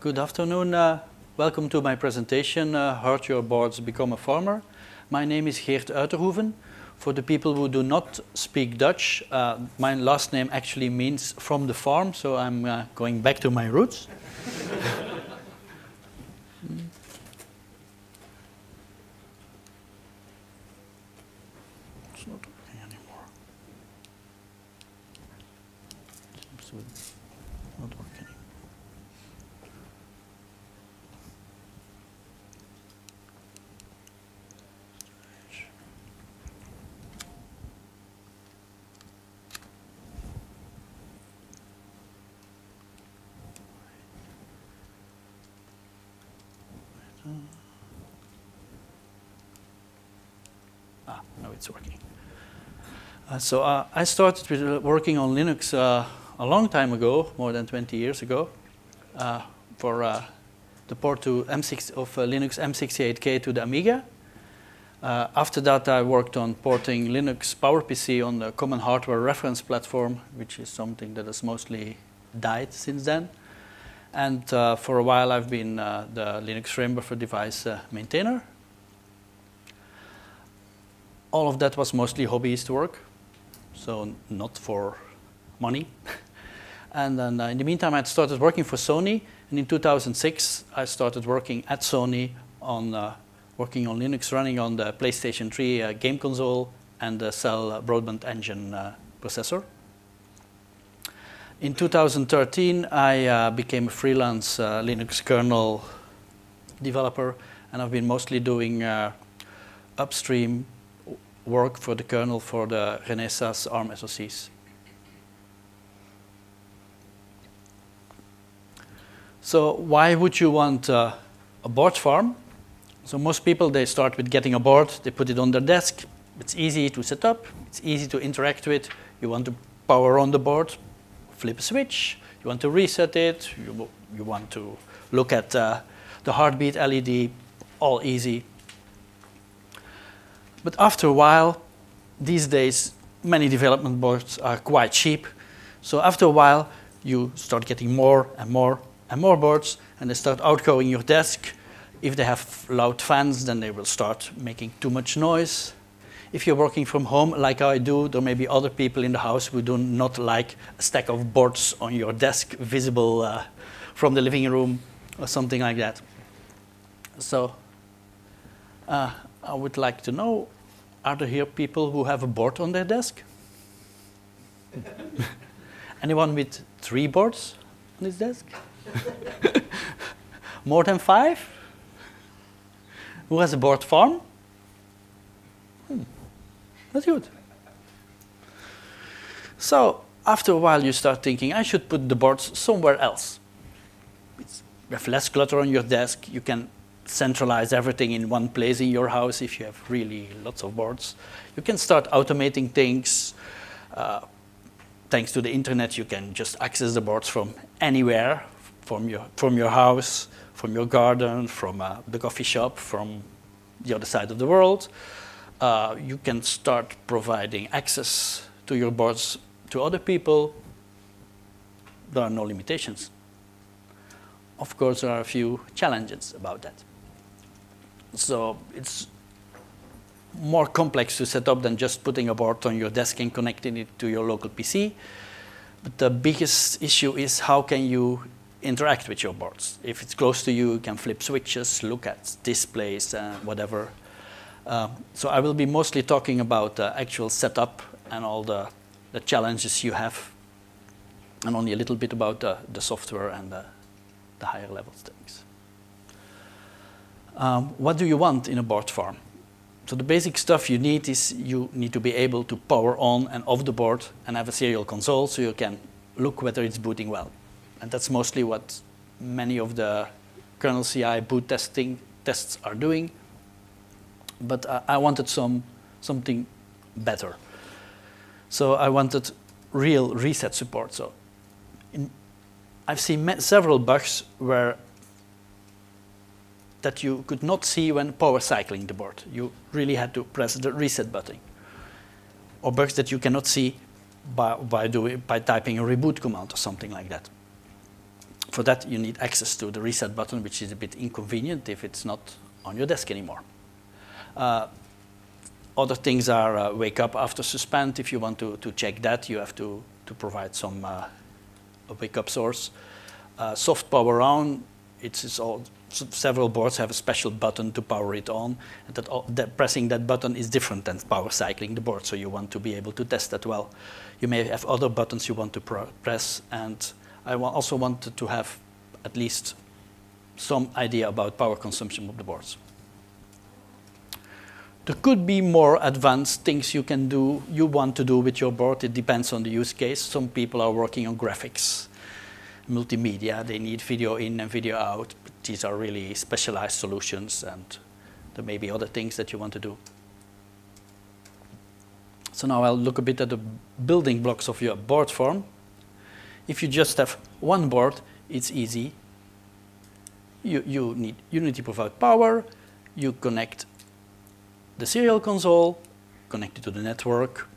Good afternoon. Uh, welcome to my presentation, uh, Herd Your Boards, Become a Farmer. My name is Geert Uytterhoeven. For the people who do not speak Dutch, uh, my last name actually means from the farm, so I'm uh, going back to my roots. it's not working anymore. Seems to not working. Ah, now it's working. Uh, so uh, I started with, uh, working on Linux uh, a long time ago, more than 20 years ago, uh, for uh, the port to M6 of Linux M68K to the Amiga. after that, I worked on porting Linux PowerPC on the Common Hardware Reference Platform, which is something that has mostly died since then. And for a while, I've been the Linux Frame Buffer Device maintainer all of that was mostly hobbyist work, so not for money. and then uh, in the meantime, I started working for Sony, and in 2006, I started working at Sony on uh, working on Linux, running on the PlayStation 3 uh, game console and the Cell Broadband Engine uh, processor. In 2013, I uh, became a freelance uh, Linux kernel developer, and I've been mostly doing upstream work for the kernel for the Renesas ARM SoCs. So why would you want uh, a board farm? So most people, they start with getting a board, they put it on their desk. It's easy to set up, it's easy to interact with. You want to power on the board, flip a switch. You want to reset it, you, you want to look at uh, the heartbeat LED, all easy. But after a while, these days, many development boards are quite cheap. So after a while, you start getting more and more and more boards, and they start outgrowing your desk. If they have loud fans, then they will start making too much noise. If you're working from home, like I do, there may be other people in the house who do not like a stack of boards on your desk visible uh, from the living room or something like that. So uh, I would like to know, are there here people who have a board on their desk? Anyone with three boards on his desk? More than five? Who has a board farm? Hmm. That's good. So after a while, you start thinking, I should put the boards somewhere else. It's, you have less clutter on your desk. You can centralize everything in one place in your house if you have really lots of boards. You can start automating things. Uh, thanks to the internet, you can just access the boards from anywhere, from your, from your house, from your garden, from uh, the coffee shop, from the other side of the world. Uh, you can start providing access to your boards to other people. There are no limitations. Of course, there are a few challenges about that. So it's more complex to set up than just putting a board on your desk and connecting it to your local PC. But the biggest issue is how can you interact with your boards. If it's close to you, you can flip switches, look at displays, uh, whatever. Uh, so I will be mostly talking about the actual setup and all the, the challenges you have, and only a little bit about the, the software and the, the higher level things. Um, what do you want in a board farm? So the basic stuff you need is you need to be able to power on and off the board and have a serial console so you can look whether it's booting well. And that's mostly what many of the kernel CI boot testing tests are doing. But uh, I wanted some something better. So I wanted real reset support. So in, I've seen several bugs where that you could not see when power cycling the board. You really had to press the reset button. Or bugs that you cannot see by, by, doing, by typing a reboot command or something like that. for that, you need access to the reset button, which is a bit inconvenient if it's not on your desk anymore. Uh, other things are uh, wake up after suspend. If you want to, to check that, you have to, to provide some uh, wake up source. Uh, soft power on, it's, it's all, several boards have a special button to power it on, and that, that, pressing that button is different than power cycling the board, so you want to be able to test that well. You may have other buttons you want to press, and I also wanted to have at least some idea about power consumption of the boards. There could be more advanced things you can do, you want to do with your board. It depends on the use case. Some people are working on graphics, multimedia. They need video in and video out. These are really specialized solutions, and there may be other things that you want to do. So now I'll look a bit at the building blocks of your board farm. If you just have one board, it's easy. You, you need Unity provide power, you connect the serial console, connect it to the network,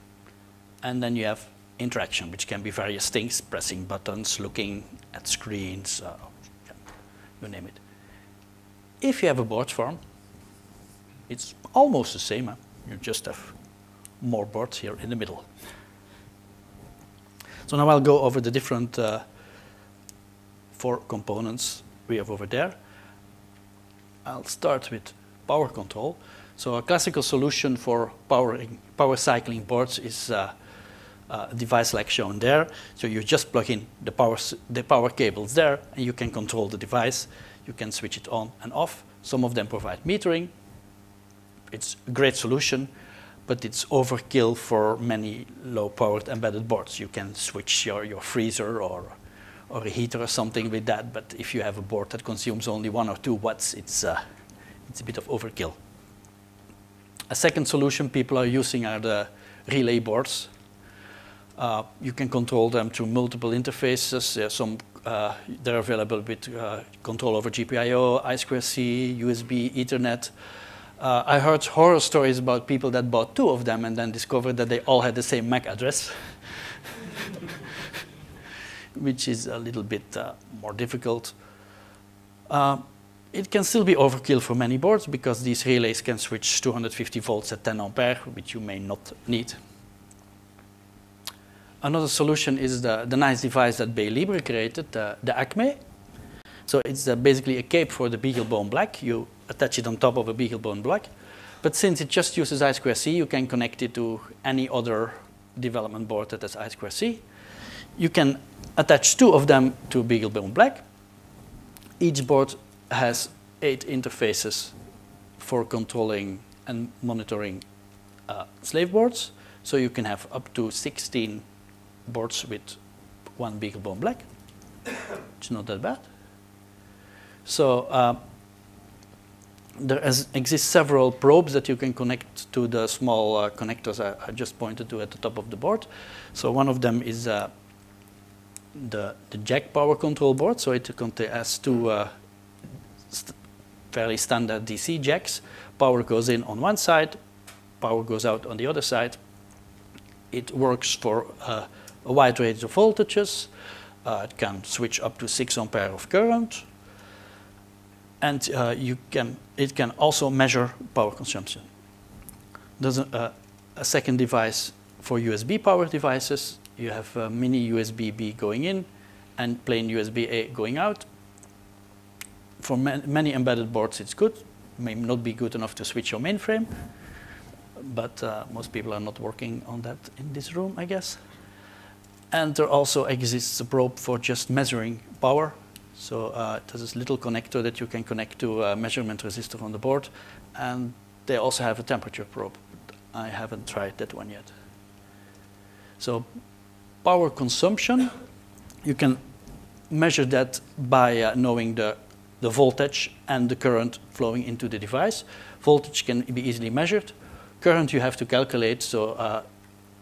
and then you have interaction, which can be various things, pressing buttons, looking at screens, uh, you name it. If you have a board farm, it's almost the same. You just have more boards here in the middle. So now I'll go over the different uh, four components we have over there. I'll start with power control. So a classical solution for powering, power cycling boards is uh, uh, device like shown there. So you just plug in the power, the power cables there, and you can control the device. You can switch it on and off. Some of them provide metering. It's a great solution but it's overkill for many low-powered embedded boards. You can switch your, your freezer or, or a heater or something with that, but if you have a board that consumes only one or two watts, it's, uh, it's a bit of overkill. A second solution people are using are the relay boards. Uh, you can control them through multiple interfaces. some, uh, they're available with uh, control over GPIO, I2C, USB, Ethernet. Uh, I heard horror stories about people that bought two of them and then discovered that they all had the same MAC address, which is a little bit uh, more difficult. Uh, it can still be overkill for many boards because these relays can switch 250 volts at 10 ampere, which you may not need. Another solution is the, the nice device that BayLibre created, the Acme. So it's uh, basically a cape for the BeagleBone Black. You attach it on top of a BeagleBone Black. But since it just uses I2C, you can connect it to any other development board that has I2C. You can attach two of them to BeagleBone Black. Each board has eight interfaces for controlling and monitoring uh, slave boards. So you can have up to 16 boards with one BeagleBone Black, it's not that bad. So uh, there exist several probes that you can connect to the small uh, connectors I, I, just pointed to at the top of the board. So one of them is uh, the, the jack power control board. So it has two uh, st fairly standard DC jacks. Power goes in on one side, power goes out on the other side. It works for uh, a wide range of voltages. Uh, it can switch up to 6 ampere of current and uh, you can, it can also measure power consumption. There's a, a, second device for USB power devices. You have a mini USB-B going in and plain USB-A going out. For many embedded boards, it's good. May not be good enough to switch your mainframe, but uh, most people are not working on that in this room, I guess. And there also exists a probe for just measuring power so uh, there's this little connector that you can connect to a measurement resistor on the board. And they also have a temperature probe. I haven't tried that one yet. So power consumption, you can measure that by uh, knowing the, the voltage and the current flowing into the device. Voltage can be easily measured. Current you have to calculate, so uh,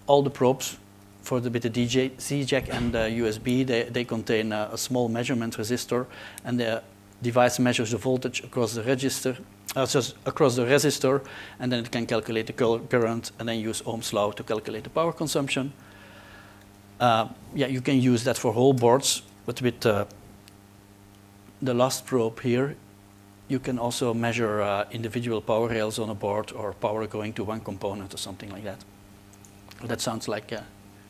all the probes for the, with the DJ, jack and the USB, they, they contain a, a, small measurement resistor, and the device measures the voltage across the register, uh, just across the resistor, and then it can calculate the current, and then use Ohm's law to calculate the power consumption. Uh, yeah, you can use that for whole boards, but with uh, the last probe here, you can also measure uh, individual power rails on a board or power going to one component or something like that. That sounds like a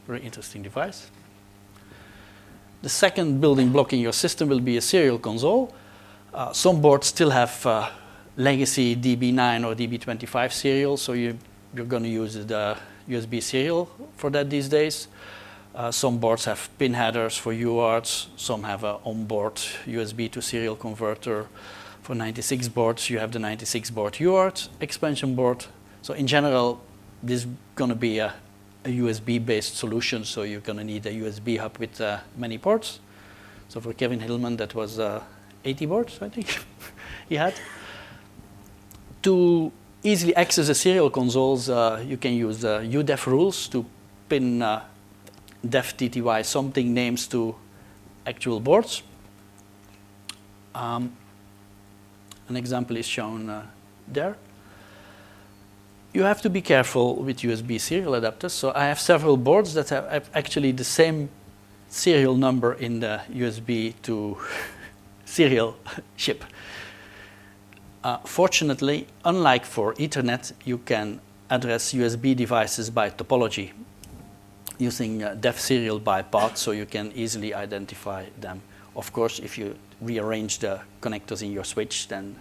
very interesting device. The second building block in your system will be a serial console. Uh, some boards still have uh, legacy DB9 or DB25 serial, so you, you're going to use the USB serial for that these days. Uh, some boards have pin headers for UARTs, some have an onboard USB to serial converter. For 96 boards, you have the 96 board UART expansion board. So in general, this is going to be a a USB-based solution, so you're going to need a USB hub with uh, many ports. So for Kevin Hilman, that was uh, 80 boards, I think he had. To easily access the serial consoles, uh, you can use uh, udev rules to pin uh, dev TTY something names to actual boards. Um, an example is shown uh, there you have to be careful with USB serial adapters. So I have several boards that have actually the same serial number in the USB to serial chip. Uh, fortunately, unlike for Ethernet, you can address USB devices by topology using uh, dev serial by path, so you can easily identify them. Of course, if you rearrange the connectors in your switch, then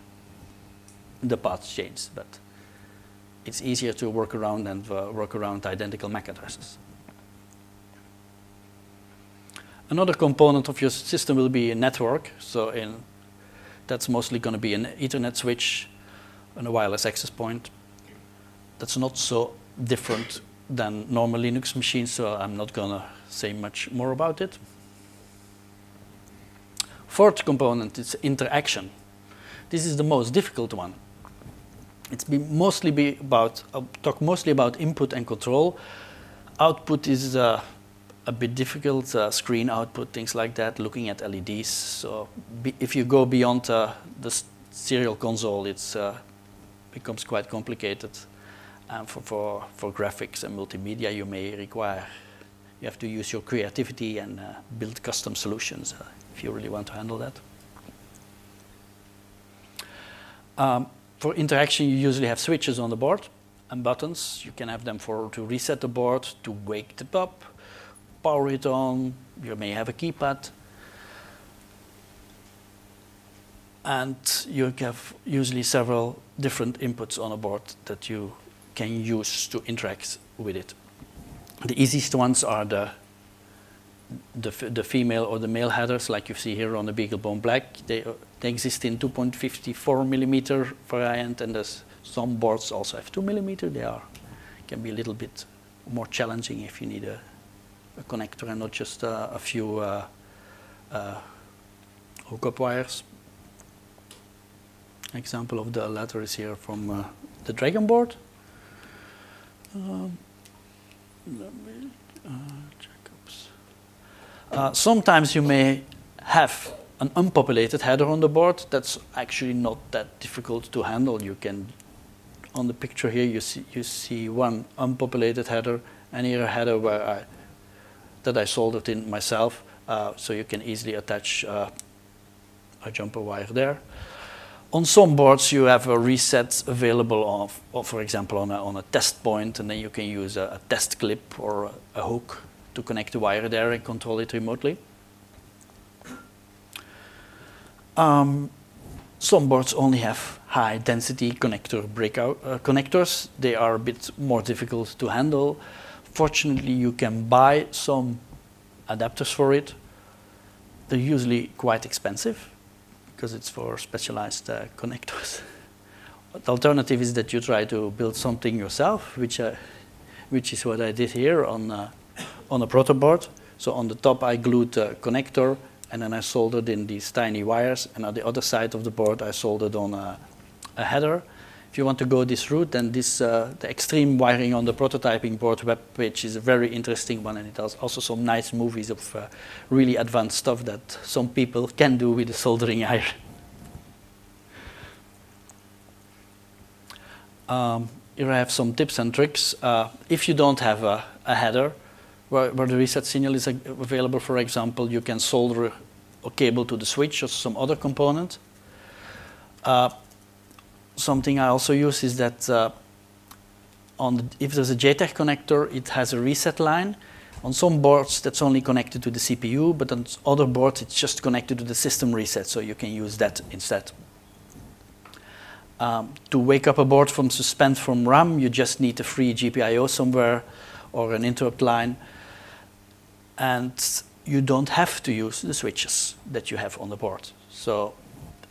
the paths change. But it's easier to work around and uh, work around identical MAC addresses. Another component of your system will be a network. So in, that's mostly going to be an Ethernet switch and a wireless access point. That's not so different than normal Linux machines, so I'm not going to say much more about it. Fourth component is interaction. This is the most difficult one it's be mostly be about I'll talk mostly about input and control. Output is uh, a bit difficult, uh, screen output, things like that, looking at LEDs. So if you go beyond uh, the serial console, it uh, becomes quite complicated. And for, for, for graphics and multimedia, you may require, you have to use your creativity and uh, build custom solutions uh, if you really want to handle that. Um, for interaction, you usually have switches on the board and buttons. You can have them for to reset the board, to wake it up, power it on. You may have a keypad. And you have usually several different inputs on a board that you can use to interact with it. The easiest ones are the the, the female or the male headers, like you see here on the BeagleBone Black, they, uh, they exist in 2.54 millimeter variant, and some boards also have 2 millimeter. They are can be a little bit more challenging if you need a, a connector and not just uh, a few uh, uh, hookup wires. Example of the latter is here from uh, the Dragon board. Um, uh, sometimes you may have an unpopulated header on the board. That's actually not that difficult to handle. You can, on the picture here, you see, you see one unpopulated header and here a header where I, that I soldered in myself. Uh, so you can easily attach uh, a jumper wire there. On some boards, you have a reset available, of, for example, on a, on a test point, and then you can use a, a test clip or a, a hook to connect the wire there and control it remotely. Um, some boards only have high density connector breakout uh, connectors. They are a bit more difficult to handle. Fortunately, you can buy some adapters for it. They're usually quite expensive because it's for specialized uh, connectors. the alternative is that you try to build something yourself, which, uh, which is what I did here on uh, on a protoboard. So on the top I glued a connector and then I soldered in these tiny wires and on the other side of the board I soldered on a, a header. If you want to go this route, then this, uh, the extreme wiring on the prototyping board web page is a very interesting one and it has also some nice movies of uh, really advanced stuff that some people can do with a soldering iron. Um, here I have some tips and tricks. Uh, if you don't have a, a header, where, where the reset signal is available, for example, you can solder a cable to the switch or some other component. Uh, something I also use is that uh, on the, if there's a JTAG connector, it has a reset line. On some boards, that's only connected to the CPU, but on other boards, it's just connected to the system reset, so you can use that instead. Um, to wake up a board from suspend from RAM, you just need a free GPIO somewhere or an interrupt line. And you don't have to use the switches that you have on the board. So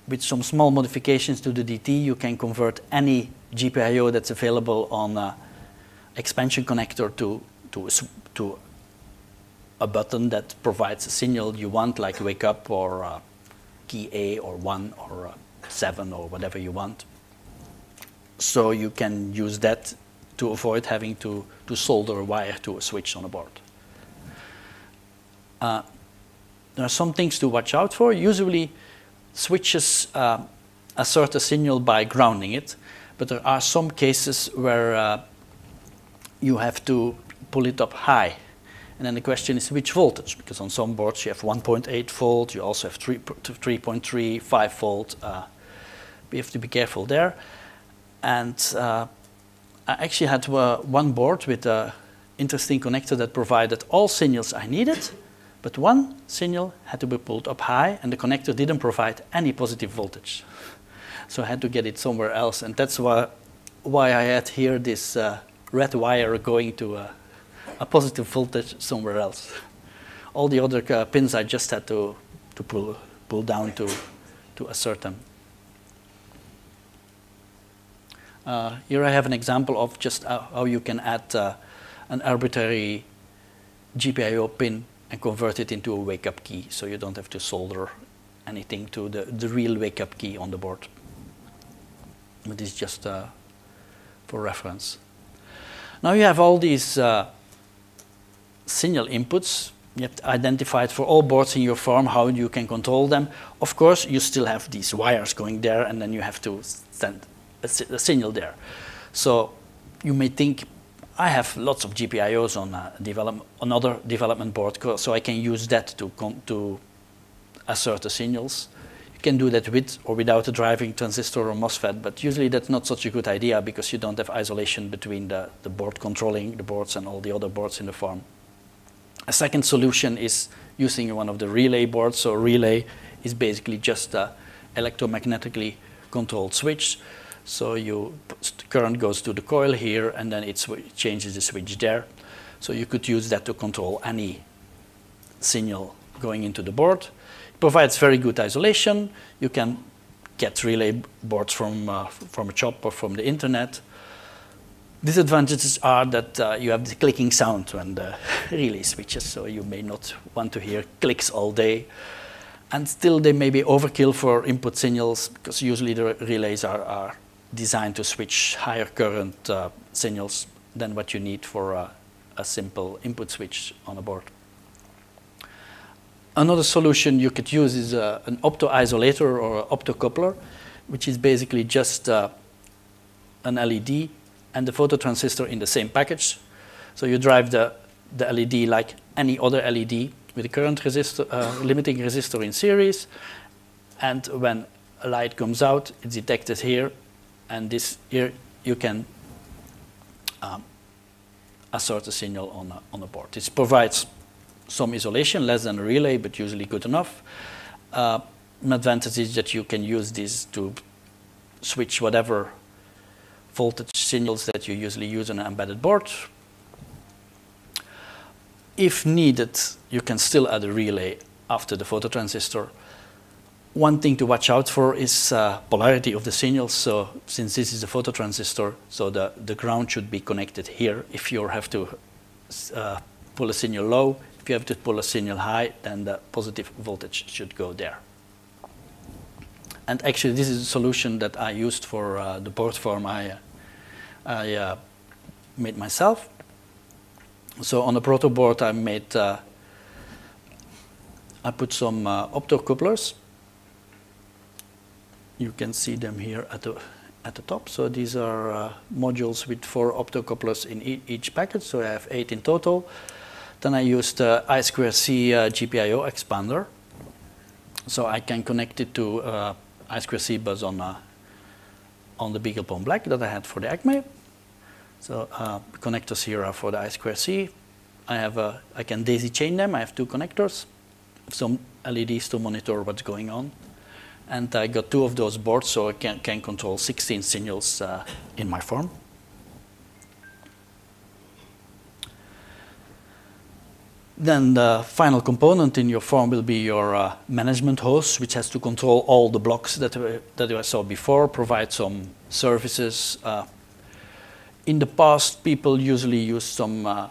with some small modifications to the DT, you can convert any GPIO that's available on an expansion connector to, to, to a button that provides a signal you want, like wake up or uh, key A or 1 or uh, 7 or whatever you want. So you can use that to avoid having to, to solder a wire to a switch on a board. Uh, there are some things to watch out for. Usually switches uh, assert a signal by grounding it, but there are some cases where uh, you have to pull it up high. And then the question is which voltage, because on some boards you have 1.8 volt, you also have 3.3, 5 volt. Uh, we have to be careful there. And uh, I actually had uh, one board with an interesting connector that provided all signals I needed, but one signal had to be pulled up high, and the connector didn't provide any positive voltage. So I had to get it somewhere else, and that's why, why I had here this uh, red wire going to a, a, positive voltage somewhere else. All the other uh, pins I just had to, to pull, pull down to, to assert them. Uh, here I have an example of just how you can add uh, an arbitrary GPIO pin and convert it into a wake-up key so you don't have to solder anything to the, the real wake-up key on the board. But is just uh, for reference. Now you have all these uh, signal inputs. You have identified for all boards in your farm how you can control them. Of course, you still have these wires going there, and then you have to send a, a signal there. So you may think, I have lots of GPIOs on uh, develop, another development board, so I can use that to, to assert the signals. You can do that with or without a driving transistor or MOSFET, but usually that's not such a good idea because you don't have isolation between the, the board controlling the boards and all the other boards in the farm. A second solution is using one of the relay boards. So relay is basically just a electromagnetically controlled switch. So you current goes to the coil here, and then it changes the switch there. So you could use that to control any signal going into the board. It provides very good isolation. You can get relay boards from, uh, from a shop or from the internet. Disadvantages are that uh, you have the clicking sound when the relay switches, so you may not want to hear clicks all day. And still, they may be overkill for input signals because usually the relays are, are designed to switch higher current uh, signals than what you need for a, simple input switch on a board. Another solution you could use is uh, an opto-isolator or optocoupler, which is basically just uh, an LED and the phototransistor in the same package. So you drive the, the LED like any other LED with a current resistor, uh, limiting resistor in series. And when a light comes out, it's detected here and this here you can um, assert a signal on a, on a board. This provides some isolation, less than a relay, but usually good enough. Uh, an advantage is that you can use this to switch whatever voltage signals that you usually use on an embedded board. If needed, you can still add a relay after the phototransistor one thing to watch out for is uh, polarity of the signals. So since this is a phototransistor, so the, the ground should be connected here. If you have to uh, pull a signal low, if you have to pull a signal high, then the positive voltage should go there. And actually, this is a solution that I used for uh, the board farm I, uh, I uh, made myself. So on the proto board, I made uh, I put some optocouplers you can see them here at the, at the top. So these are uh, modules with four optocouplers in e each package, so I have eight in total. Then I used the I2C uh, GPIO expander. So I can connect it to uh, I2C bus on, uh, on the BeagleBone Black that I had for the Acme. So uh, connectors here are for the I2C. I have a, I can daisy chain them. I have two connectors, some LEDs to monitor what's going on. And I got two of those boards so I can, can control 16 signals uh, in my form. Then the final component in your form will be your uh, management host, which has to control all the blocks that, we, that I saw before, provide some services. Uh, in the past, people usually use some, uh,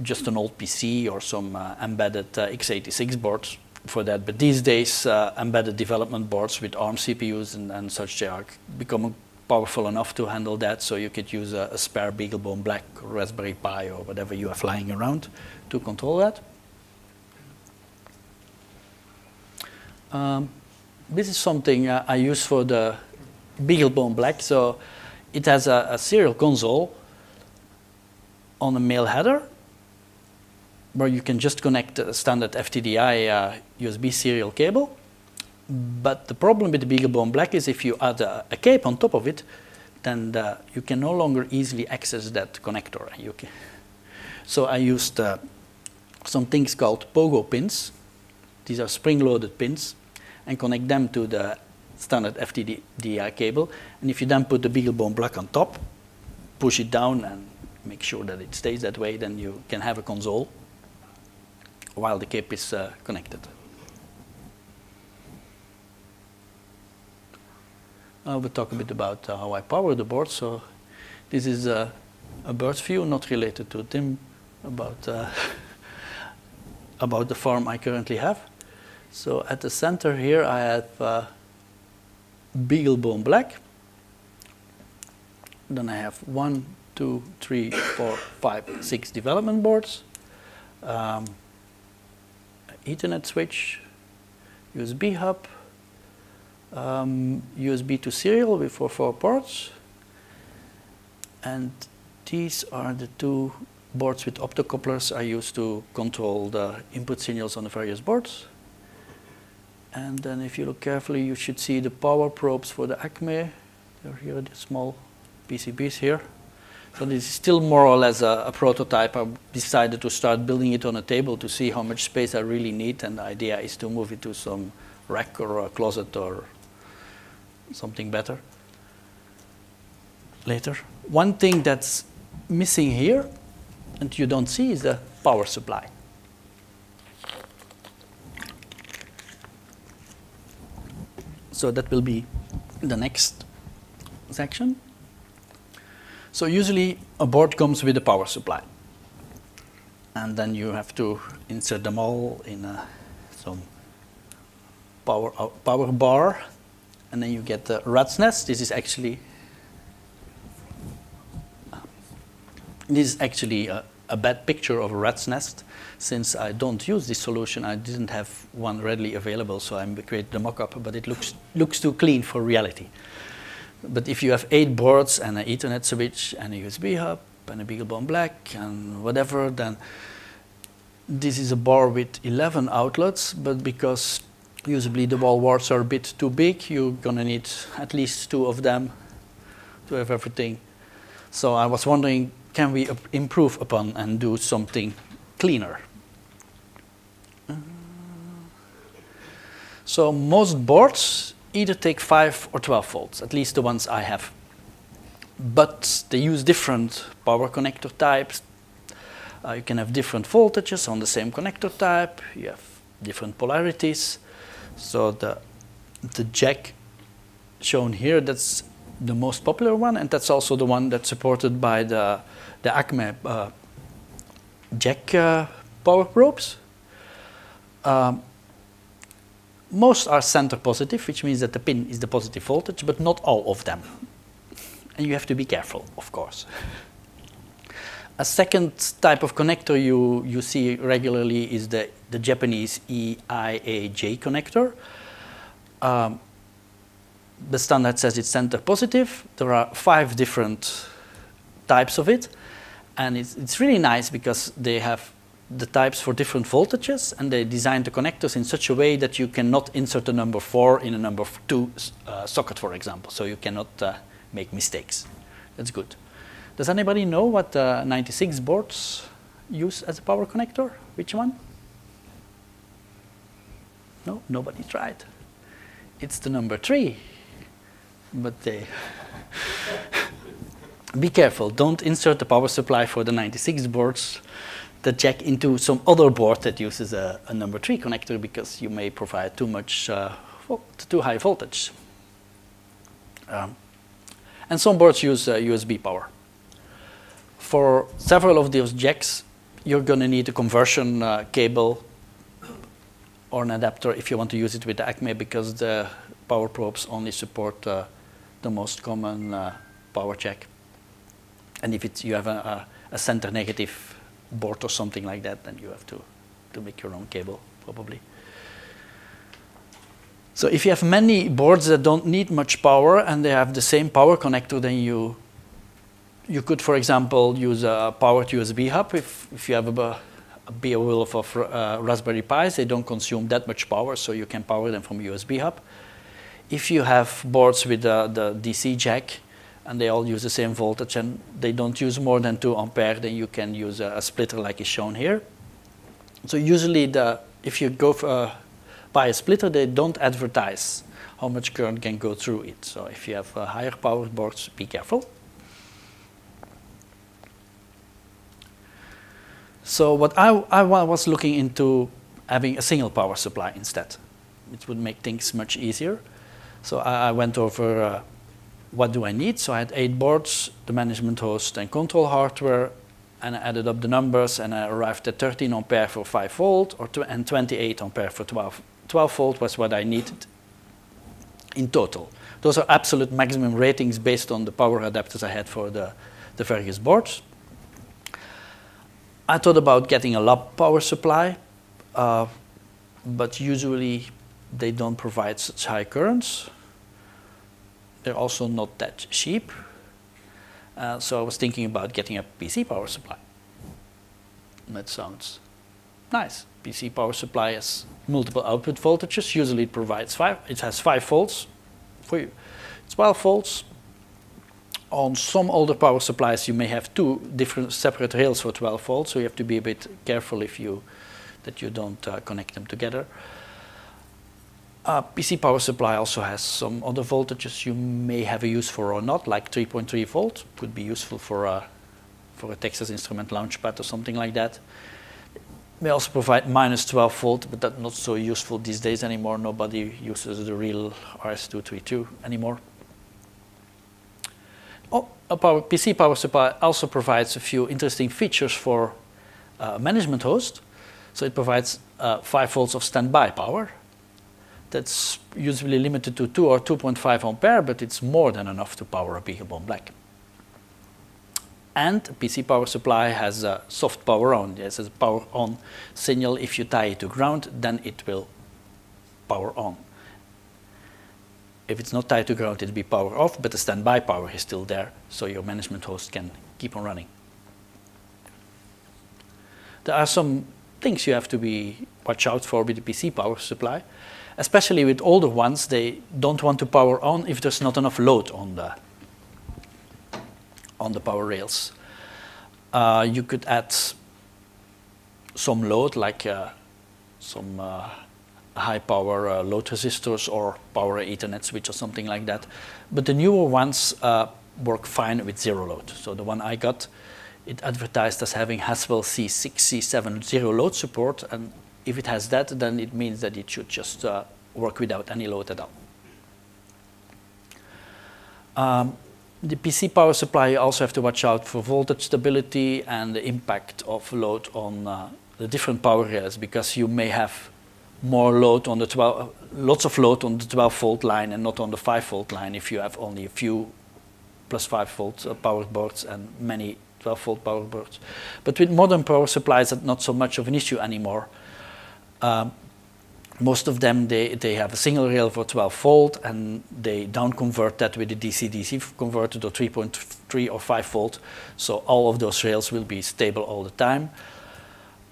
just an old PC or some uh, embedded uh, x86 boards for that. But these days, uh, embedded development boards with ARM CPUs and, and such, they are becoming powerful enough to handle that. So you could use a, a spare BeagleBone Black Raspberry Pi or whatever you have lying around to control that. Um, this is something uh, I use for the BeagleBone Black. So it has a, a, serial console on a male header where you can just connect a standard FTDI uh, USB serial cable. But the problem with the BeagleBone Black is if you add a, a cape on top of it, then the, you can no longer easily access that connector. so I used uh, some things called pogo pins. These are spring-loaded pins and connect them to the standard FTDI cable. And if you then put the BeagleBone Black on top, push it down and make sure that it stays that way, then you can have a console while the cape is uh, connected. I will talk a bit about uh, how I power the board. So this is uh, a bird's view, not related to Tim, about about the farm I currently have. So at the center here I have uh, BeagleBone Black. Then I have one, two, three, four, five, six development boards. Um, Ethernet switch, USB hub, um, USB to serial with four, four ports. And these are the two boards with optocouplers I use to control the input signals on the various boards. And then if you look carefully, you should see the power probes for the Acme. They're here, the small PCBs here. So this is still more or less a, a, prototype. I decided to start building it on a table to see how much space I really need. And the idea is to move it to some rack or a closet or something better later. One thing that's missing here and you don't see is the power supply. So that will be the next section. So usually a board comes with a power supply. And then you have to insert them all in a, some power, uh, power bar. And then you get the rat's nest. This is actually This is actually a, a, bad picture of a rat's nest. Since I don't use this solution, I didn't have one readily available, so I created the mock-up, but it looks, looks too clean for reality. But if you have eight boards and an Ethernet switch and a USB hub and a BeagleBone Black and whatever, then this is a bar with 11 outlets, but because usually the wall warts are a bit too big, you're gonna need at least two of them to have everything. So I was wondering, can we improve upon and do something cleaner? Uh, so most boards either take 5 or 12 volts, at least the ones I have. But they use different power connector types. Uh, you can have different voltages on the same connector type. You have different polarities. So the, the jack shown here, that's the most popular one, and that's also the one that's supported by the the Acme uh, jack uh, power probes. Um, most are center positive, which means that the pin is the positive voltage, but not all of them. And you have to be careful, of course. A second type of connector you, you see regularly is the, the Japanese EIAJ connector. Um, the standard says it's center positive. There are five different types of it. And it's, it's really nice because they have the types for different voltages, and they designed the connectors in such a way that you cannot insert a number 4 in a number 2 uh, socket, for example, so you cannot uh, make mistakes. That's good. Does anybody know what uh, 96 boards use as a power connector? Which one? No, nobody tried. It's the number 3, but they... Be careful, don't insert the power supply for the 96 boards the jack into some other board that uses a, a number three connector because you may provide too much, uh, too high voltage. Um, and some boards use uh, USB power. For several of those jacks, you're going to need a conversion uh, cable or an adapter if you want to use it with the Acme because the power probes only support uh, the most common uh, power jack. And if it's, you have a, a center negative board or something like that, then you have to, to make your own cable, probably. So if you have many boards that don't need much power and they have the same power connector, then you you could, for example, use a powered USB hub. If, if you have a, a Beowulf of uh, Raspberry Pis, they don't consume that much power, so you can power them from USB hub. If you have boards with uh, the DC jack, and they all use the same voltage and they don't use more than 2 ampere, then you can use a, a splitter like is shown here. So usually the, if you go for, uh, buy a splitter, they don't advertise how much current can go through it. So if you have uh, higher power boards, be careful. So what I, I was looking into having a single power supply instead. It would make things much easier. So I, I went over uh, what do I need? So I had eight boards, the management host and control hardware, and I added up the numbers and I arrived at 13 ampere for 5 volt or tw and 28 ampere for 12, 12 volt was what I needed in total. Those are absolute maximum ratings based on the power adapters I had for the, the various boards. I thought about getting a lab power supply, uh, but usually they don't provide such high currents. They're also not that cheap. Uh, so I was thinking about getting a PC power supply. That sounds nice. PC power supply has multiple output voltages. Usually it provides five, it has five volts for you. 12 volts. On some older power supplies, you may have two different separate rails for 12 volts, so you have to be a bit careful if you that you don't uh, connect them together. Uh, PC power supply also has some other voltages you may have a use for or not, like 3.3 volt could be useful for a, for a Texas Instrument launchpad or something like that. May also provide minus 12 volt, but that's not so useful these days anymore. Nobody uses the real RS-232 anymore. Oh, a power, PC power supply also provides a few interesting features for uh, management host. So it provides uh, 5 volts of standby power, that's usually limited to 2 or 2.5 ampere, but it's more than enough to power a BeagleBone Black. And a PC power supply has a soft power on. Yes, a power on signal. If you tie it to ground, then it will power on. If it's not tied to ground, it'll be power off, but the standby power is still there, so your management host can keep on running. There are some things you have to be watch out for with the PC power supply especially with older ones, they don't want to power on if there's not enough load on the, on the power rails. Uh, you could add some load, like uh, some uh, high power uh, load resistors or power Ethernet switch or something like that. But the newer ones uh, work fine with zero load. So the one I got, it advertised as having Haswell C6, C7 zero load support, and if it has that, then it means that it should just uh, work without any load at all. Um, the PC power supply, also have to watch out for voltage stability and the impact of load on uh, the different power rails because you may have more load on the 12, lots of load on the 12 volt line and not on the 5 volt line if you have only a few plus 5 volt uh, power boards and many 12 volt power boards. But with modern power supplies, that's not so much of an issue anymore um, most of them, they, they have a single rail for 12 volt and they down convert that with a DC-DC converter to 3.3 or 5 volt. So all of those rails will be stable all the time.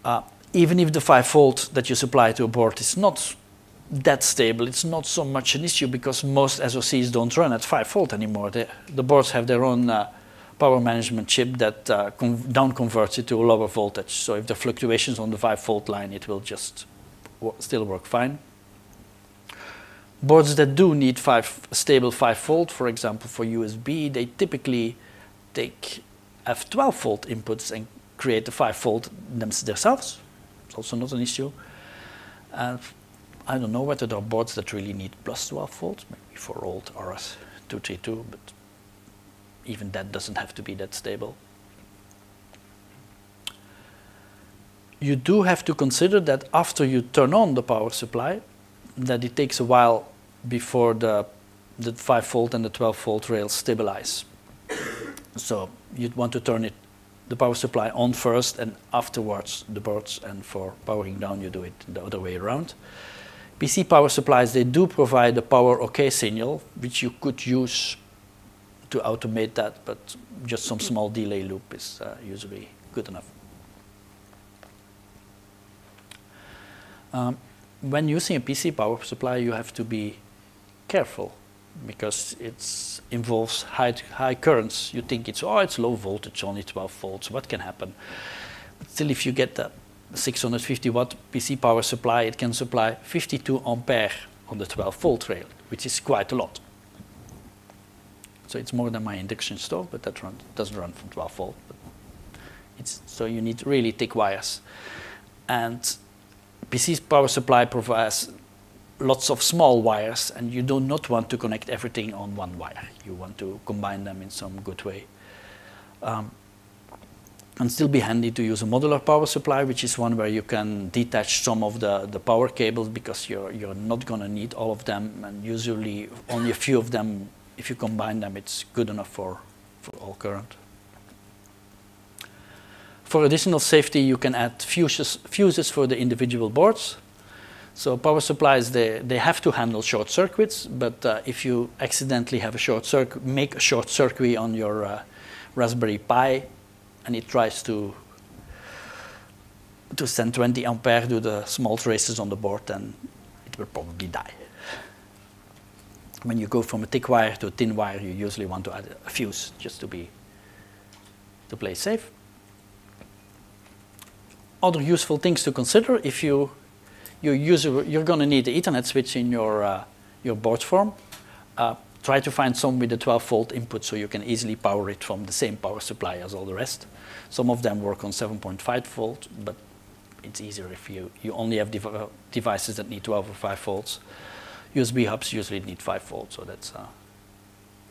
Uh, even if the 5 volt that you supply to a board is not that stable, it's not so much an issue because most SOCs don't run at 5 volt anymore. They, the boards have their own uh, power management chip that uh, down converts it to a lower voltage. So if the fluctuations on the 5 volt line, it will just still work fine. Boards that do need five, stable 5 volt, for example, for USB, they typically take have 12 volt inputs and create the 5 volt themselves. It's also not an issue. And I don't know whether there are boards that really need plus 12 volts, maybe for old RS-232, but even that doesn't have to be that stable. You do have to consider that after you turn on the power supply, that it takes a while before the, the 5 volt and the 12 volt rails stabilize. so you'd want to turn it, the power supply on first and afterwards the boards and for powering down you do it the other way around. PC power supplies, they do provide a power OK signal, which you could use to automate that, but just some small delay loop is uh, usually good enough. Um, when using a PC power supply, you have to be careful because it involves high, high currents. You think it's, oh, it's low voltage, only 12 volts, what can happen? But still, if you get the 650 watt PC power supply, it can supply 52 ampere on the 12 volt rail, which is quite a lot. So it's more than my induction stove, but that run, doesn't run from 12 volt. It's, so you need really thick wires. And PC's power supply provides lots of small wires, and you do not want to connect everything on one wire. You want to combine them in some good way. Um, and still be handy to use a modular power supply, which is one where you can detach some of the, the power cables because you're, you're not going to need all of them, and usually only a few of them, if you combine them, it's good enough for, for all current. For additional safety, you can add fuses, fuses for the individual boards. So power supplies, they, they have to handle short circuits, but uh, if you accidentally have a short circuit, make a short circuit on your uh, Raspberry Pi, and it tries to to send 20 ampere to the small traces on the board, then it will probably die. When you go from a thick wire to a thin wire, you usually want to add a fuse just to be to play safe other useful things to consider if you you use you're going to need the Ethernet switch in your uh, your board farm. Uh, try to find some with a 12 volt input so you can easily power it from the same power supply as all the rest. Some of them work on 7.5 volt, but it's easier if you, you only have dev devices that need 12 or 5 volts. USB hubs usually need 5 volts, so that's uh,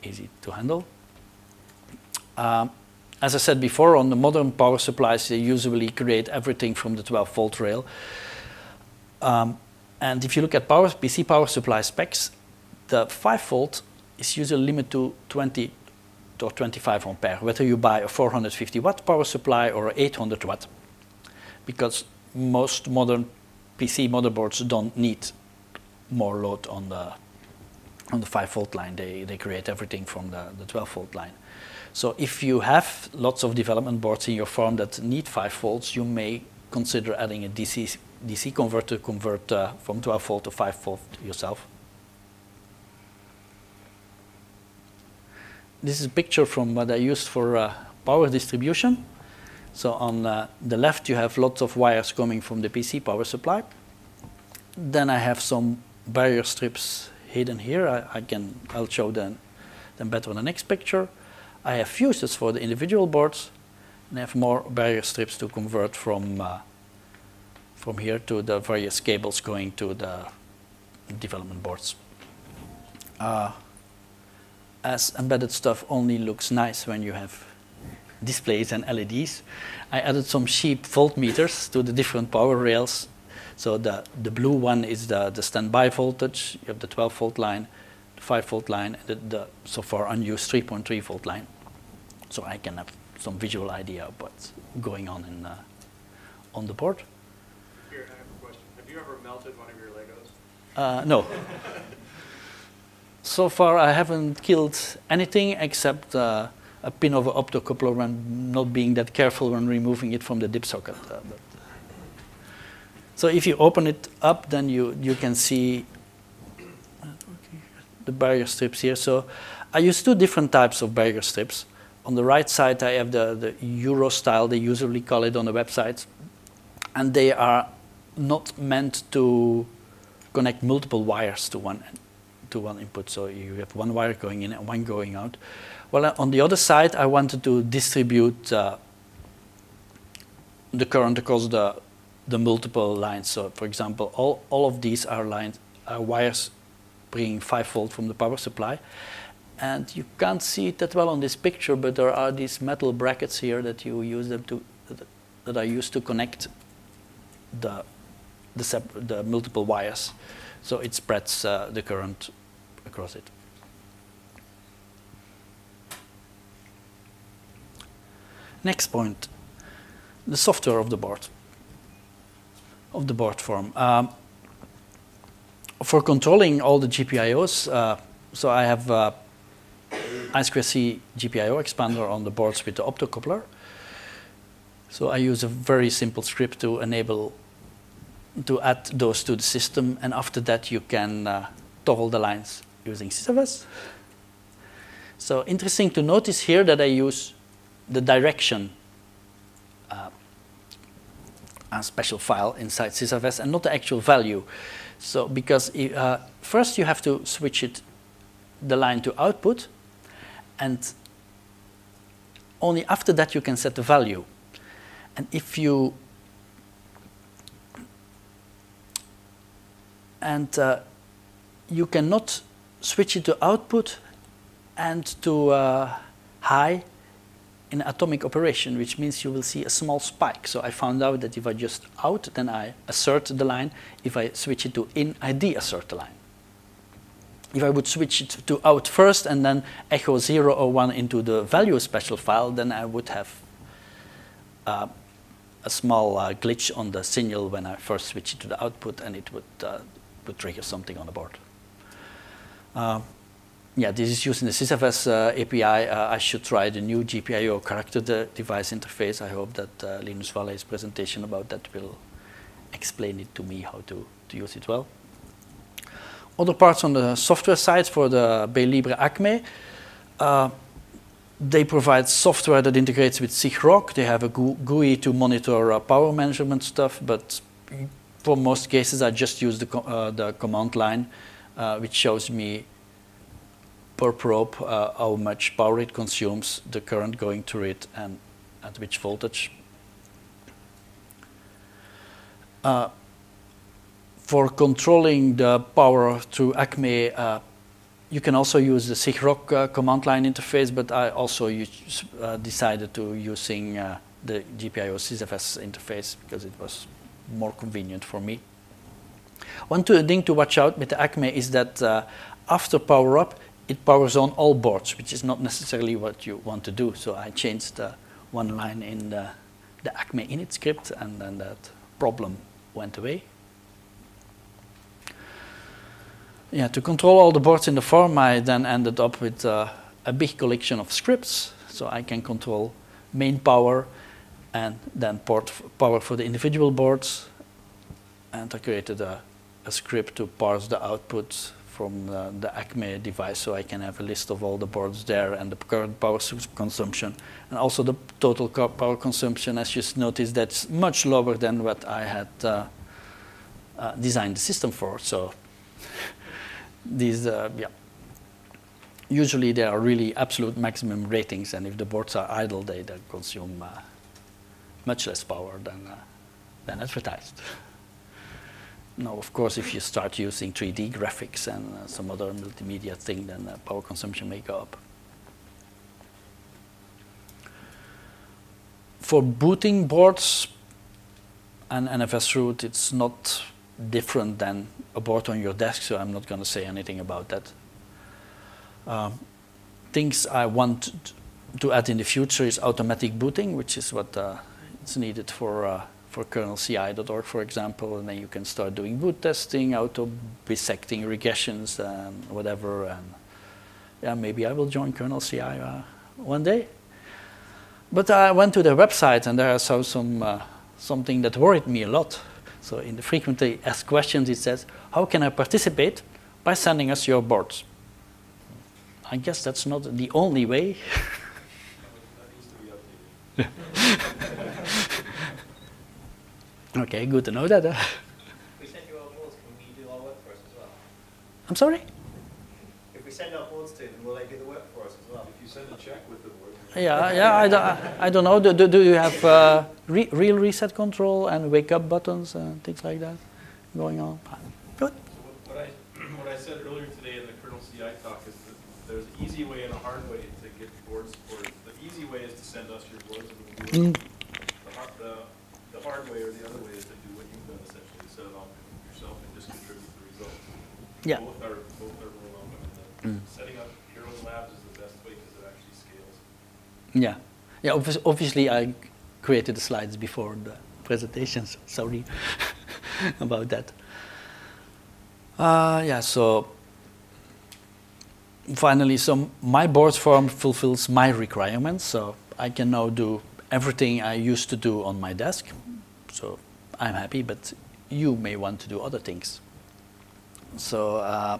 easy to handle. Um, as I said before, on the modern power supplies, they usually create everything from the 12 volt rail. Um, and if you look at power, PC power supply specs, the 5 volt is usually limited to 20 or 25 ampere, whether you buy a 450 watt power supply or 800 watt, because most modern PC motherboards don't need more load on the on the 5 volt line. They, they create everything from the, the 12 volt line. So if you have lots of development boards in your farm that need 5 volts, you may consider adding a DC, DC converter to convert uh, from 12 volt to 5 volt yourself. This is a picture from what I used for uh, power distribution. So on uh, the left you have lots of wires coming from the PC power supply. Then I have some barrier strips hidden here. I, I can, I'll show them, them better in the next picture. I have fuses for the individual boards, and I have more barrier strips to convert from, uh, from here to the various cables going to the development boards. Uh, as embedded stuff only looks nice when you have displays and LEDs, I added some cheap voltmeters to the different power rails. So the, the blue one is the, the standby voltage, you have the 12 volt line, the 5 volt line, and the, the so far unused 3.3 volt line so I can have some visual idea of what's going on in uh, on the board. Here, I have a question. Have you ever melted one of your Legos? Uh, no. so far, I haven't killed anything except uh, a pin of an optocoupler when not being that careful when removing it from the dip socket. Uh, So if you open it up, then you, you can see the barrier strips here. So I use two different types of barrier strips. On the right side, I have the, the Euro style, they usually call it on the websites. And they are not meant to connect multiple wires to one, to one input. So you have one wire going in and one going out. Well, uh, on the other side, I wanted to distribute uh, the current across the, the multiple lines. So for example, all, all of these are lines, are wires bringing 5 volt from the power supply. And you can't see it that well on this picture, but there are these metal brackets here that you use them to, that are used to connect the, the, the multiple wires. So it spreads uh, the current across it. Next point, the software of the board, of the board farm. Um, for controlling all the GPIOs, uh, so I have uh, I2C GPIO expander on the boards with the optocoupler. So I use a very simple script to enable, to add those to the system, and after that you can uh, toggle the lines using SysFS. So interesting to notice here that I use the direction uh, a special file inside SysFS and not the actual value. So because uh, first you have to switch it, the line to output, and only after that you can set the value. And if you and uh, you cannot switch it to output and to uh, high in atomic operation, which means you will see a small spike. So I found out that if I just out, then I assert the line. If I switch it to in, I deassert the line. If I would switch it to out first and then echo 0 or 1 into the value special file, then I would have uh, a small uh, glitch on the signal when I first switch it to the output, and it would, uh, would trigger something on the board. Uh, yeah, this is using the SysFS uh, API. Uh, I should try the new GPIO character de device interface. I hope that Linus Walleij's presentation about that will explain it to me how to, to use it well. Other parts on the software side for the BayLibre Acme, uh, they provide software that integrates with sigrok. They have a GUI to monitor uh, power management stuff, but for most cases I just use the, co uh, the command line, which shows me per probe uh, how much power it consumes, the current going through it, and at which voltage. Uh, for controlling the power through ACME, uh, you can also use the sigrok uh, command line interface, but I also use, uh, decided to using uh, the GPIO SysFS interface because it was more convenient for me. One thing to watch out with the ACME is that after power up, it powers on all boards, which is not necessarily what you want to do. So I changed uh, one line in the, the Acme init script, and then that problem went away. Yeah, to control all the boards in the farm, I then ended up with uh, a big collection of scripts. So I can control main power and then port power for the individual boards. And I created a, a script to parse the outputs from the, the, Acme device so I can have a list of all the boards there and the current power consumption. And also the total power consumption, as you notice, that's much lower than what I had uh, uh, designed the system for. So these, uh, yeah. Usually they are really absolute maximum ratings and if the boards are idle, they, they consume uh, much less power than, uh, than advertised. Now, of course, if you start using 3D graphics and uh, some other multimedia thing, then power consumption may go up. For booting boards and NFS root, it's not different than a board on your desk, so I'm not going to say anything about that. Um, things I want to add in the future is automatic booting, which is what uh, needed for uh, for kernelci.org, for example, and then you can start doing boot testing, auto bisecting regressions, and whatever. And yeah, maybe I will join kernel CI uh, one day. But I went to their website and there I saw some uh, something that worried me a lot. So in the frequently asked questions, it says, how can I participate? By sending us your boards. I guess that's not the only way. That needs to be updated. okay, good to know that. uh. If we send you our boards, can we do our work for us as well? I'm sorry? If we send our boards to them, will they do the work for us as well? If you send a check with the. Yeah, yeah, I, don't- I don't know. Do, do, do you have uh, re real reset control and wake up buttons and things like that going on? Good. What I, what I said earlier today in the kernel CI talk is that there's an easy way and a hard way to get board support. The easy way is to send us your boards and we'll do Mm. The hard, the, the hard way or the other way is to do what you've done essentially, set it up yourself and just contribute the results. Yeah. Both are, both are more welcome. Mm. And the- Setting up Heroes Labs is the best way because it actually scales. Yeah. Yeah, obvi- obviously I created the slides before the presentations. sorry about that. Uh, yeah, so finally, so my board farm fulfills my requirements, so I can now do everything I used to do on my desk. So I'm happy, but you may want to do other things. So uh,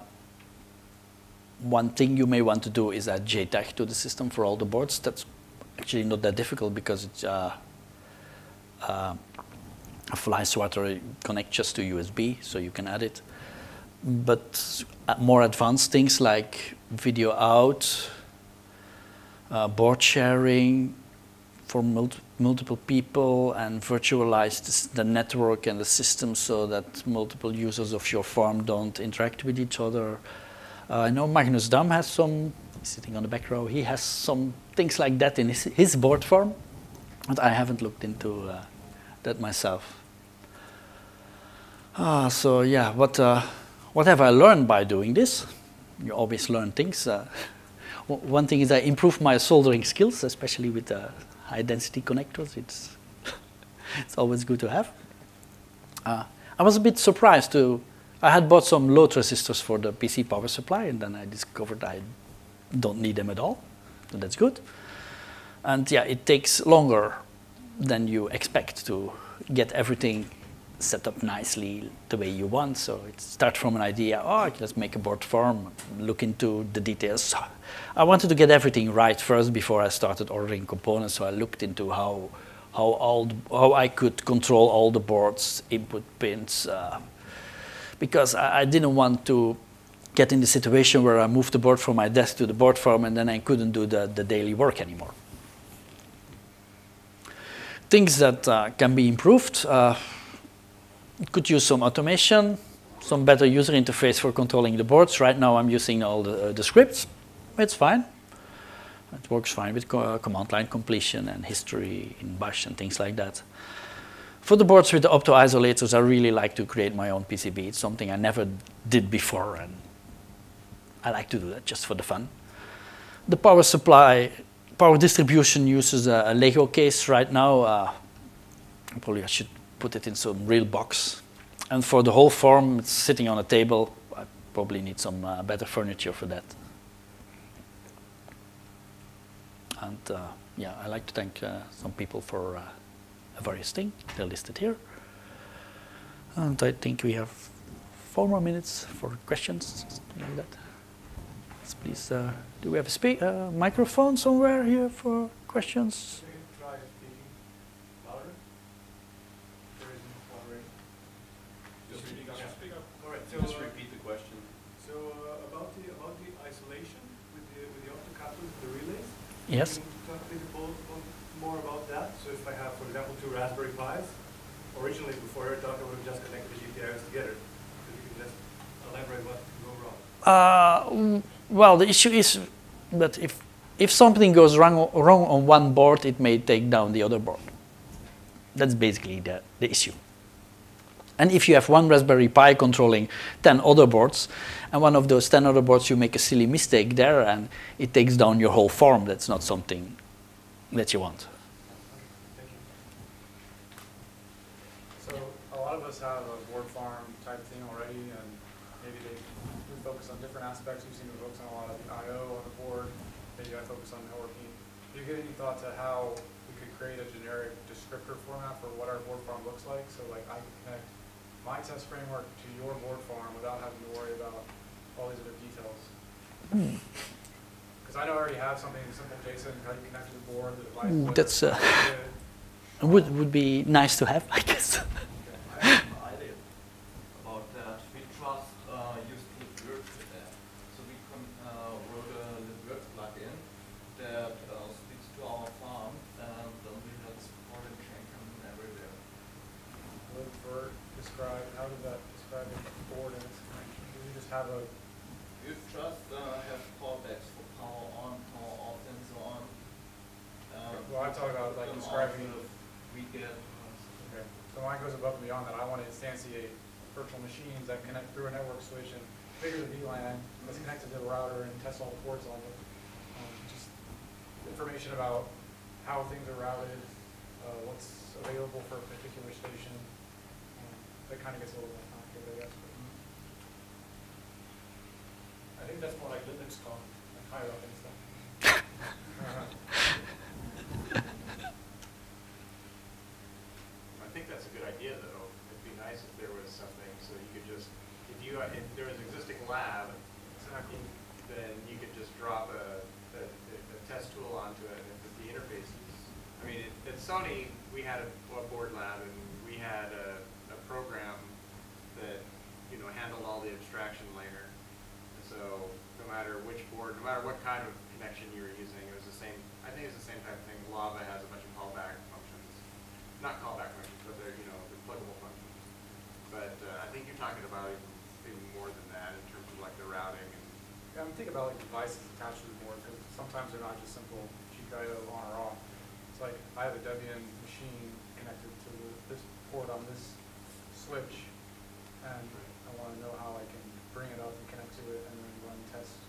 one thing you may want to do is add JTAG to the system for all the boards. That's actually not that difficult because it's uh, uh, a Flyswatter connects just to USB, so you can add it. But more advanced things like video out, uh, board sharing for mul- multiple people, and virtualize the network and the system so that multiple users of your farm don't interact with each other. Uh, I know Magnus Damm has some, sitting on the back row, he has some things like that in his, his board farm, but I haven't looked into uh, that myself. Ah, so yeah, what, uh, what have I learned by doing this? You always learn things. Uh, one thing is I improved my soldering skills, especially with uh, high density connectors. It's, it's always good to have. Uh, I was a bit surprised to. I had bought some load resistors for the PC power supply, and then I discovered I don't need them at all. That's good. And yeah, it takes longer than you expect to get everything set up nicely the way you want. So it starts from an idea, oh, let's make a board farm, look into the details. I wanted to get everything right first before I started ordering components. So I looked into how how all how I could control all the boards, input pins, uh, because I, I didn't want to get in the situation where I moved the board from my desk to the board farm and then I couldn't do the, the daily work anymore. Things that uh, can be improved. Uh, could use some automation, some better user interface for controlling the boards. Right now I'm using all the, uh, the scripts. It's fine. It works fine with co- uh, command line completion and history in Bash and things like that. For the boards with the opto isolators, I really like to create my own PCB. It's something I never did before, and I like to do that just for the fun. The power supply, power distribution uses a, a Lego case right now. Uh, probably I should put it in some real box. And for the whole farm, it's sitting on a table. I probably need some uh, better furniture for that. And uh, yeah, I like to thank uh, some people for uh, various things. They're listed here. And I think we have four more minutes for questions, like that. Yes, please, uh, do we have a spe- uh, microphone somewhere here for questions? Can you try speaking louder? There isn't one right. Just speak up. Speak up. All right, so, Just repeat the question. so about the, about the isolation with the, with the optocouplers, the relays? Yes. Can you talk a bit more- more about that? So if I have, for example, two Raspberry Pis, originally before I thought I would have just connected the GPIOs together. If you can just elaborate what can go wrong. Uh, w- well, the issue is that if, if something goes wrong, wrong on one board, it may take down the other board. That's basically the, the issue. And if you have one Raspberry Pi controlling 10 other boards, and one of those 10 other boards you make a silly mistake there, and it takes down your whole farm, that's not something that you want. So a lot of us have uh, a board farm type thing already, and maybe they, we focus on different aspects. You seem to focus on a lot of the I/O on the board. Maybe I focus on networking. Any thought to how we could create a generic descriptor format for what our board farm looks like? So like I can connect my test framework to your board farm without having to worry about all these other details? Hmm. Because I know I already have something simple JSON, how you connect to the board, the device. Ooh, that's, uh, would would be nice to have, I guess. I have an idea about that. We trust uh, use libvirt with that. So we can, uh, wrote a libvirt plugin that uh, speaks to our farm and then we can support and change them everywhere. libvirt describe, how did that describe the board and its connection? Do we just have a, We just uh, have callbacks for power on, power off and so on. Um, well, I'm talking about like describing, off if We get, okay, so mine goes above and beyond that. I want to instantiate virtual machines that connect through a network switch and figure the VLAN that's connected to the router and test all the ports on it. Um, Just information about how things are routed, uh, what's available for a particular station. Um, That kind of gets a little more complicated, I guess. but- I think that's more like Linux Con, like higher up and stuff. Uh, I think that's a good idea, though. It'd be nice if there was something, so you could just, if you, if there was an existing lab, then you could just drop a, a, a test tool onto it, and with the interfaces. I mean, at- at Sony, we had a, a board lab, and we had a, a program that, you know, handled all the abstraction layer. So, no matter which board, no matter what kind of connection you were using, it was the same, I think it's the same type of thing. Lava has a bunch of callback functions not callback functions, but they're, you know, the pluggable functions. But uh, I think you're talking about even, even more than that in terms of like the routing and, Yeah, I'm thinking about like devices attached to the board, because sometimes they're not just simple GPIO on or off. It's like, I have a Debian machine connected to this port on this switch, and I want to know how I can bring it up and connect to it, and then run tests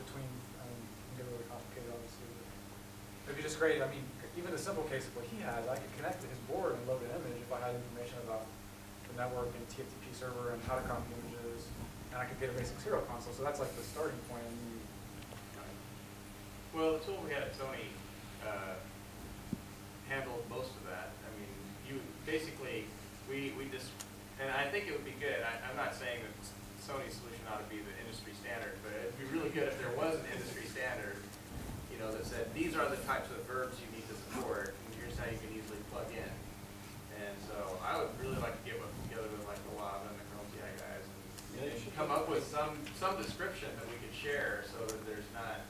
between, I mean, get really complicated, obviously. but It'd be just great, I mean, even the simple case of what he has, I could connect to his board and load an image if I had information about the network and TFTP server and how to copy images, and I could get a basic serial console, so that's like the starting point, well, the tool we had at Sony uh, handled most of that. I mean, you, basically, we, we just, and I think it would be good, I, I'm not saying that Sony's solution ought to be the industry standard, but it'd be really good if there was an industry standard, you know, that said, these are the types of verbs you need to support, and here's how you can easily plug in. And so I would really like to get with, together with like the Lava and the kernel CI guys Yeah, and, you and should come up with some, some description that we could share so that there's not,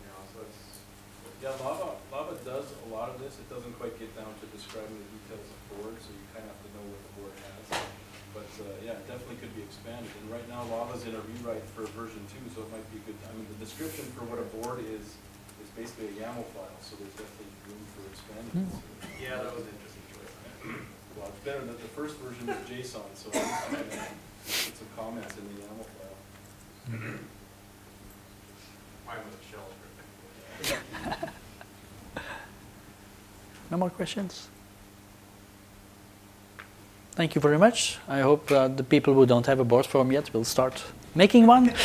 you know, so it's, Yeah, Lava, Lava does a lot of this. It doesn't quite get down to describing the details of board, so you kind of have to know what the board has. But, uh, yeah, it definitely could be expanded. And right now, Lava's in a rewrite for version two, so it might be good. I mean, the description for what a board is, is basically a YAML file, so there's definitely room for expanding it. So- yeah, that was interesting choice. Well, it's better that the first version is JSON, so I'm gonna put some comments in the YAML file. Mine was a shell script. No more questions? Thank you very much. I hope uh, the people who don't have a board farm yet will start making one.